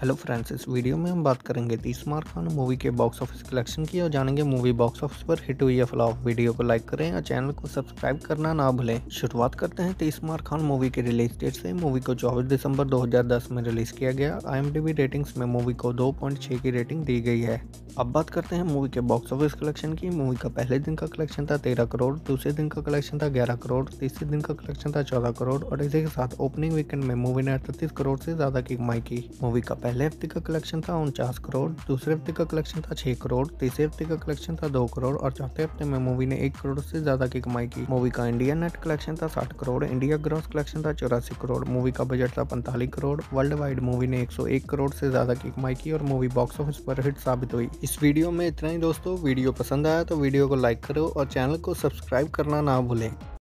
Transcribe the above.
Hello friends इस video में हम बात करेंगे तीसमार खान मूवी के बॉक्स ऑफ़िस कलेक्शन की और जानेंगे मूवी बॉक्स ऑफ़िस पर हिट हुई या फ्लॉप वीडियो को लाइक करें और चैनल को सब्सक्राइब करना ना भूलें। शुरुआत करते हैं तीसमार खान मूवी के रिलीज़ डेट से। मूवी को 24 दिसंबर 2010 में रिलीज़ किया गया। आई रेटिंग्स में मूवी को दो की रेटिंग दी गई है। अब बात करते हैं मूवी के बॉक्स ऑफ़िस कलेक्शन की। मूवी का पहले दिन का कलेक्शन था तेरह करोड़, दूसरे दिन का कलेक्शन था ग्यारह करोड़, तीसरे दिन का कलेक्शन था चौदह करोड़ और इसी के साथ ओपनिंग वीकेंड में मूवी ने अड़तीस करोड़ से ज़्यादा की कमाई की। मूवी का पहले हफ़्ते का कलेक्शन था उनचास करोड़, दूसरे हफ़्ते का कलेक्शन था छह करोड़, तीसरे हफ़्ते का कलेक्शन था दो करोड़ और चौथे हफ़्ते में मूवी ने एक करोड़ से ज़्यादा की कमाई की। मूवी का इंडिया नेट कलेक्शन था साठ करोड़ इंडिया ग्रॉस कलेक्शन था चौरासी करोड़, मूवी का बजट था पैंतालीस करोड़ वर्ल्ड वाइड मूवी ने एक सौ एक करोड़ से ज़्यादा की कमाई की और मूवी बॉक्स ऑफ़िस पर हिट साबित हुई। इस वीडियो में इतना ही दोस्तों। वीडियो पसंद आया तो वीडियो को लाइक करो और चैनल को सब्सक्राइब करना ना भूलें।